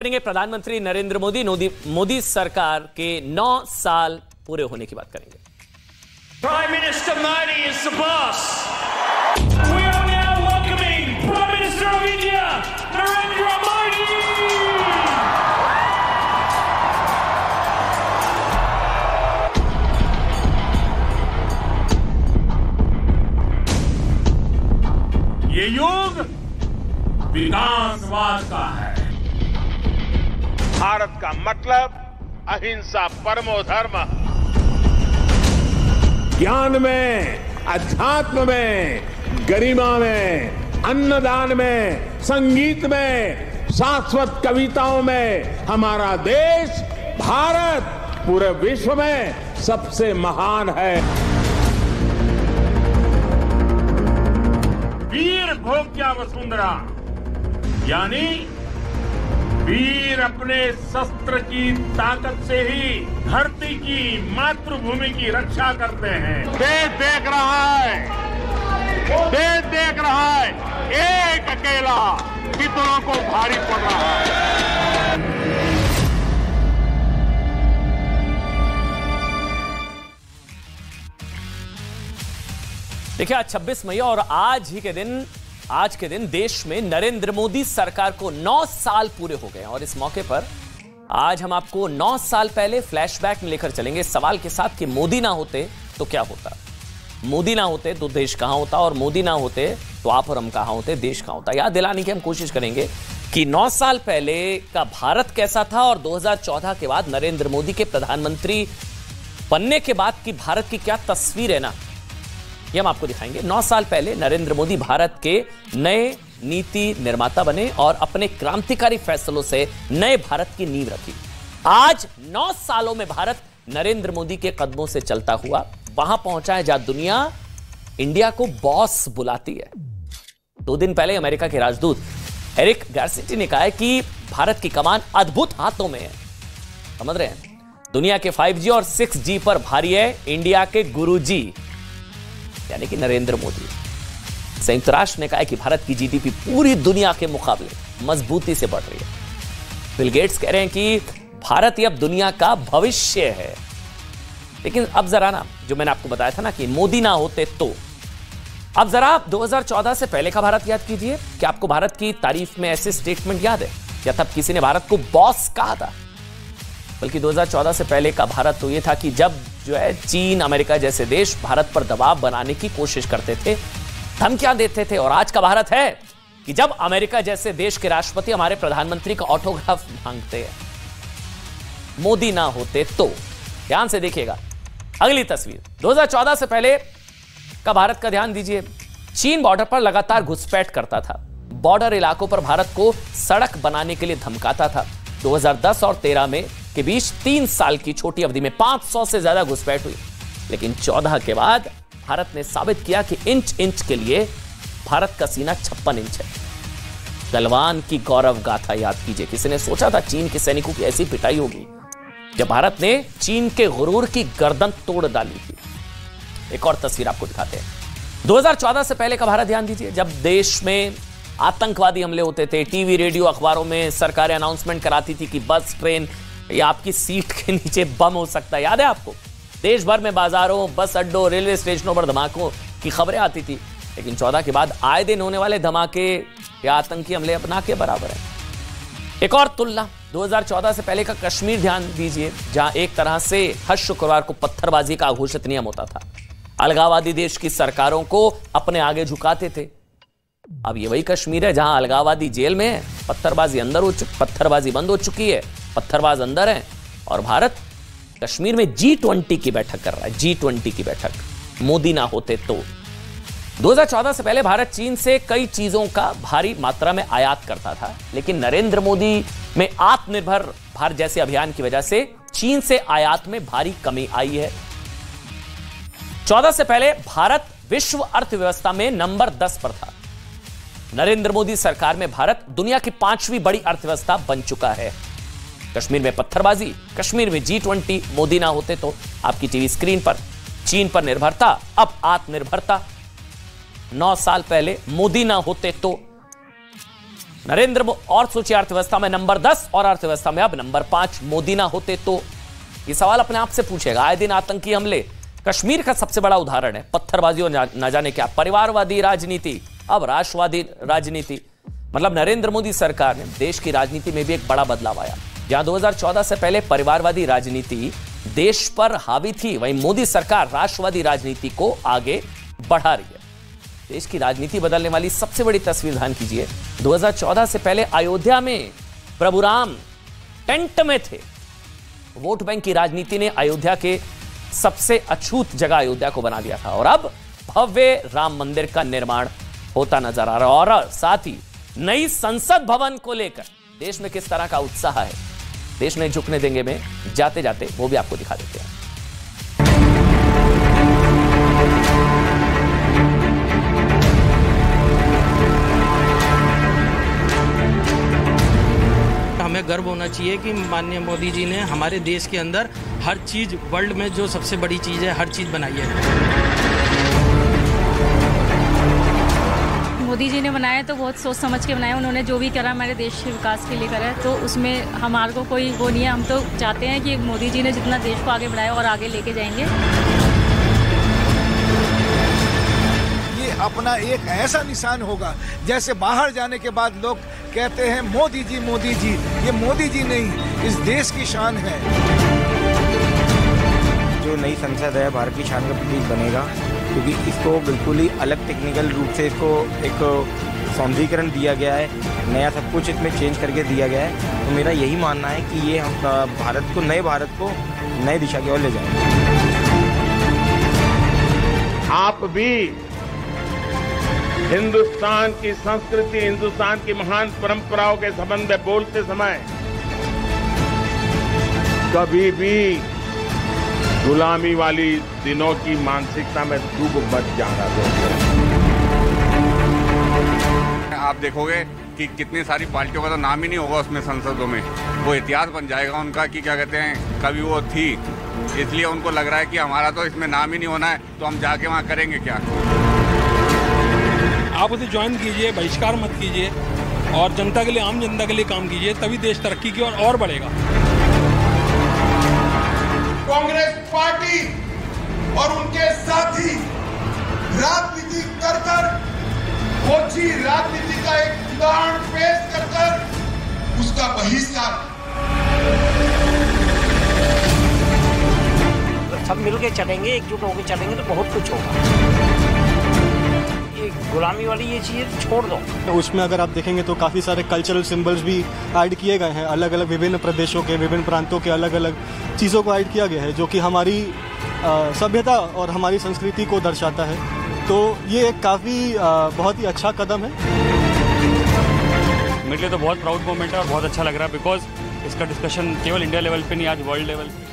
करेंगे। प्रधानमंत्री नरेंद्र मोदी मोदी सरकार के नौ साल पूरे होने की बात करेंगे। Prime minister Modi is the boss ये युग विकासवाद का है। भारत का मतलब अहिंसा परमो धर्म। ज्ञान में अध्यात्म में गरिमा में अन्नदान में संगीत में शाश्वत कविताओं में हमारा देश भारत पूरे विश्व में सबसे महान है। वीर भोग क्या वसुंधरा? यानी वीर अपने शस्त्र की ताकत से ही धरती की मातृभूमि की रक्षा करते हैं। देश देख रहा है। देश देख रहा है। एक अकेला कितनों को भारी पड़ रहा है। देखिए आज 26 मई और आज ही के दिन आज के दिन देश में नरेंद्र मोदी सरकार को 9 साल पूरे हो गए और इस मौके पर आज हम आपको 9 साल पहले फ्लैशबैक में लेकर चलेंगे। सवाल के साथ कि मोदी ना होते तो क्या होता? मोदी ना होते तो देश कहाँ होता और मोदी ना होते तो आप और हम कहाँ होते? देश कहाँ होता? याद दिलाने की हम कोशिश करेंगे कि 9 साल पहले का भारत कैसा था और 2014 के बाद नरेंद्र मोदी के प्रधानमंत्री बनने के बाद की भारत की क्या तस्वीर है ना? ये हम आपको दिखाएँगे। नौ साल पहले नरेंद्र मोदी भारत के नए नीति निर्माता बने और अपने क्रांतिकारी फैसलों से नए भारत की नींव रखी। आज नौ सालों में भारत नरेंद्र मोदी के कदमों से चलता हुआ वहाँ पहुँचा है जहाँ दुनिया इंडिया को बॉस बुलाती है। दो दिन पहले अमेरिका के राजदूत एरिक गार्सिटी ने कहा है कि भारत की कमान अद्भुत हाथों में है। समझ रहे हैं? दुनिया के 5G और 6G पर भारी है। इंडिया के गुरुजी यानी कि नरेंद्र मोदी। संयुक्त राष्ट्र ने कहा है कि भारत की जीडीपी पूरी दुनिया के मुकाबले मजबूती से बढ़ रही है। बिल गेट्स कह रहे हैं कि भारत ही अब दुनिया का भविष्य है। लेकिन अब जरा ना, जो मैंने आपको बताया था ना कि मोदी ना होते तो। अब जरा आप 2014 से पहले का भारत याद कीजिए। कि आपको भारत की तारीफ़ में ऐसे स्टेटमेंट याद है? या तब किसी ने भारत को बॉस कहा था? बल्कि 2014 से पहले का भारत तो ये था कि जब जो है, चीन, अमेरिका जैसे देश भारत पर दबाव बनाने की कोशिश करते थे, धमकियाँ देते थे। और आज का भारत है कि जब अमेरिका जैसे देश के राष्ट्रपति हमारे प्रधानमंत्री का ऑटोग्राफ मांगते हैं, मोदी ना होते तो। ध्यान से देखिएगा। अगली तस्वीर। 2014 से पहले का भारत का ध्यान दीजिए। चीन बॉर्डर पर लगातार घुसपैठ करता था। बॉर्डर इलाकों पर भारत को सड़क बनाने के लिए धमकाता था। 2010 और 13 में के बीच तीन साल की छोटी अवधि में 500 से ज़्यादा घुसपैठ हुई। लेकिन 14 के बाद भारत ने साबित किया कि इंच इंच के लिए भारत का सीना छप्पन इंच है। गलवान की गौरव गाथा याद कीजिए। किसी ने सोचा था चीन के सैनिकों की ऐसी पिटाई होगी? जब भारत ने चीन के गुरूर की गर्दन तोड़ डाली थी। एक और तस्वीर आपको दिखाते हैं। 2014 से पहले का भारत ध्यान दीजिए। जब देश में आतंकवादी हमले होते थे, टीवी, रेडियो अखबारों में सरकारें अनाउंसमेंट कराती थी कि बस, ट्रेन या आपकी सीट के नीचे बम हो सकता है। याद है आपको? देश भर में बाजारों, बस अड्डों, रेलवे स्टेशनों पर धमाकों की खबरें आती थी। लेकिन चौदह के बाद आए दिन होने वाले धमाके या आतंकी हमले अपना के बराबर है। एक और तुलना 2014 से पहले का कश्मीर ध्यान दीजिए, जहाँ एक तरह से हर शुक्रवार को पत्थरबाजी का घोषित नियम होता था। अलगावादी देश की सरकारों को अपने आगे झुकाते थे। अब ये वही कश्मीर है जहाँ अलगावादी जेल में है पत्थरबाजी अंदर हो चुकी पत्थरबाजी बंद हो चुकी है। पत्थरबाज अंदर है और भारत कश्मीर में जी ट्वेंटी की बैठक कर रहा है जी ट्वेंटी की बैठक। मोदी ना होते तो। 2014 से पहले भारत चीन से कई चीज़ों का भारी मात्रा में आयात करता था, लेकिन नरेंद्र मोदी में आत्मनिर्भर भारत जैसे अभियान की वजह से चीन से आयात में भारी कमी आई है। 14 से पहले भारत विश्व अर्थव्यवस्था में नंबर 10 पर था। नरेंद्र मोदी सरकार में भारत दुनिया की पांचवी बड़ी अर्थव्यवस्था बन चुका है। कश्मीर में पत्थरबाजी, कश्मीर में जी ट्वेंटी मोदी ना होते तो आपकी टीवी स्क्रीन पर चीन पर निर्भरता, अब आत्मनिर्भरता। नौ साल पहले मोदी ना होते तो नरेंद्र और सोचिए अर्थव्यवस्था में नंबर 10 और अर्थव्यवस्था में अब नंबर पाँच मोदी ना होते तो ये सवाल अपने आप से पूछेगा। आए दिन आतंकी हमले, कश्मीर का सबसे बड़ा उदाहरण है। पत्थरबाजी और ना जाने क्या, परिवारवादी राजनीति, अब राष्ट्रवादी राजनीति। मतलब नरेंद्र मोदी सरकार ने, देश की राजनीति में भी एक बड़ा बदलाव आया। जहाँ 2014 से पहले परिवारवादी राजनीति देश पर हावी थी, वहीं मोदी सरकार राष्ट्रवादी राजनीति को आगे बढ़ा रही है। देश की राजनीति बदलने वाली सबसे बड़ी तस्वीर ध्यान कीजिए। 2014 से पहले अयोध्या में प्रभु राम टेंट में थे। वोट बैंक की राजनीति ने अयोध्या के सबसे अछूत जगह अयोध्या को बना दिया था और अब भव्य राम मंदिर का निर्माण होता नज़र आ रहा है और साथ ही नई संसद भवन को लेकर देश में किस तरह का उत्साह है देश में झुकने देंगे में जाते जाते वो भी आपको दिखा देते हैं। हमें गर्व होना चाहिए कि माननीय मोदी जी ने हमारे देश के अंदर हर चीज़, वर्ल्ड में जो सबसे बड़ी चीज़ है, हर चीज़ बनाई है। मोदी जी ने बनाया तो बहुत सोच समझ के बनाया। उन्होंने जो भी करा हमारे देश के विकास के लिए करा। है तो उसमें हमारे को कोई वो नहीं है। हम तो चाहते हैं कि मोदी जी ने जितना देश को आगे बढ़ाया और आगे लेके जाएँगे। ये अपना एक ऐसा निशान होगा जैसे बाहर जाने के बाद लोग कहते हैं मोदी जी मोदी जी। ये मोदी जी नहीं इस देश की शान है। जो नई संसद है भारत की शान का प्रतीक बनेगा। क्योंकि इसको बिल्कुल ही अलग टेक्निकल रूप से इसको एक सौंदर्यीकरण दिया गया है, नया सब कुछ इसमें चेंज करके दिया गया है। तो मेरा यही मानना है कि ये हम भारत को, नए भारत को नई दिशा की ओर ले जाए आप भी हिंदुस्तान की संस्कृति, हिंदुस्तान की महान परंपराओं के संबंध में बोलते समय कभी भी गुलामी वाली दिनों की मानसिकता में डूब मत जाना दोस्तों। आप देखोगे कि कितनी सारी पार्टियों का तो नाम ही नहीं होगा उसमें संसदों में। वो इतिहास बन जाएगा उनका कि क्या कहते हैं कभी वो थी। इसलिए उनको लग रहा है कि हमारा तो इसमें नाम ही नहीं होना है तो हम जाके वहाँ करेंगे क्या? आप उसे ज्वाइन कीजिए बहिष्कार मत कीजिए और जनता के लिए आम जनता के लिए काम कीजिए तभी देश तरक्की की ओर और बढ़ेगा। सब मिल के चलेंगे एकजुट होकर चलेंगे तो बहुत कुछ होगा। ये गुलामी वाली ये चीज़ छोड़ दो। तो उसमें अगर आप देखेंगे तो काफ़ी सारे कल्चरल सिंबल्स भी ऐड किए गए हैं। अलग अलग विभिन्न प्रदेशों के विभिन्न प्रांतों के अलग अलग चीज़ों को ऐड किया गया है जो कि हमारी सभ्यता और हमारी संस्कृति को दर्शाता है। तो ये एक काफ़ी बहुत ही अच्छा कदम है। मेरे लिए तो बहुत प्राउड मोमेंट है और बहुत अच्छा लग रहा है बिकॉज़ इसका डिस्कशन केवल इंडिया लेवल पे नहीं आज वर्ल्ड लेवल पे।